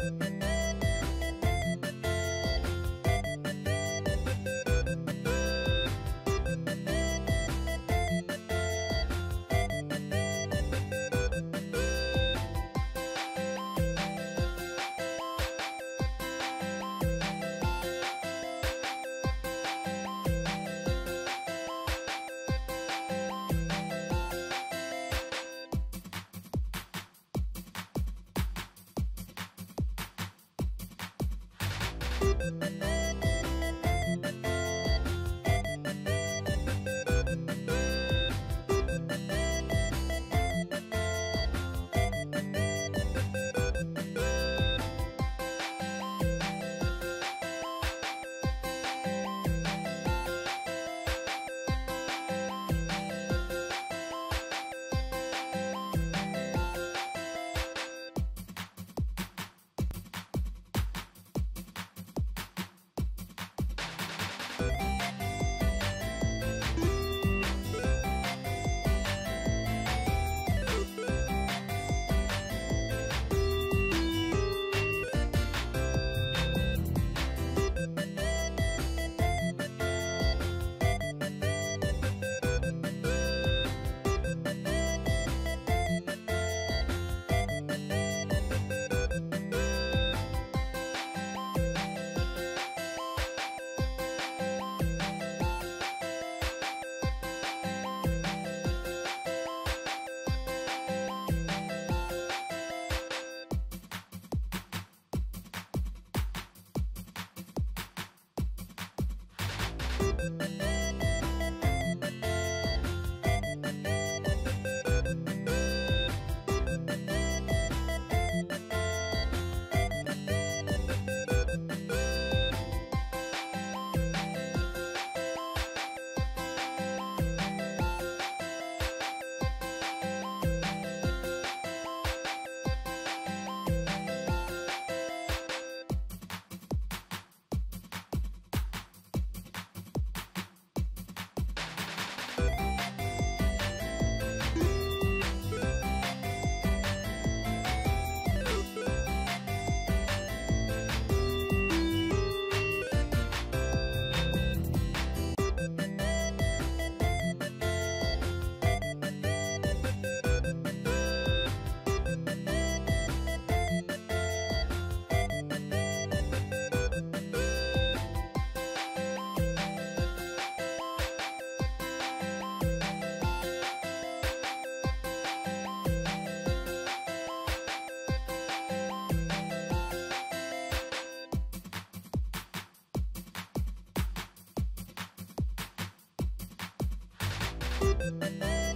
Bye. Música Música Música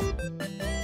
Música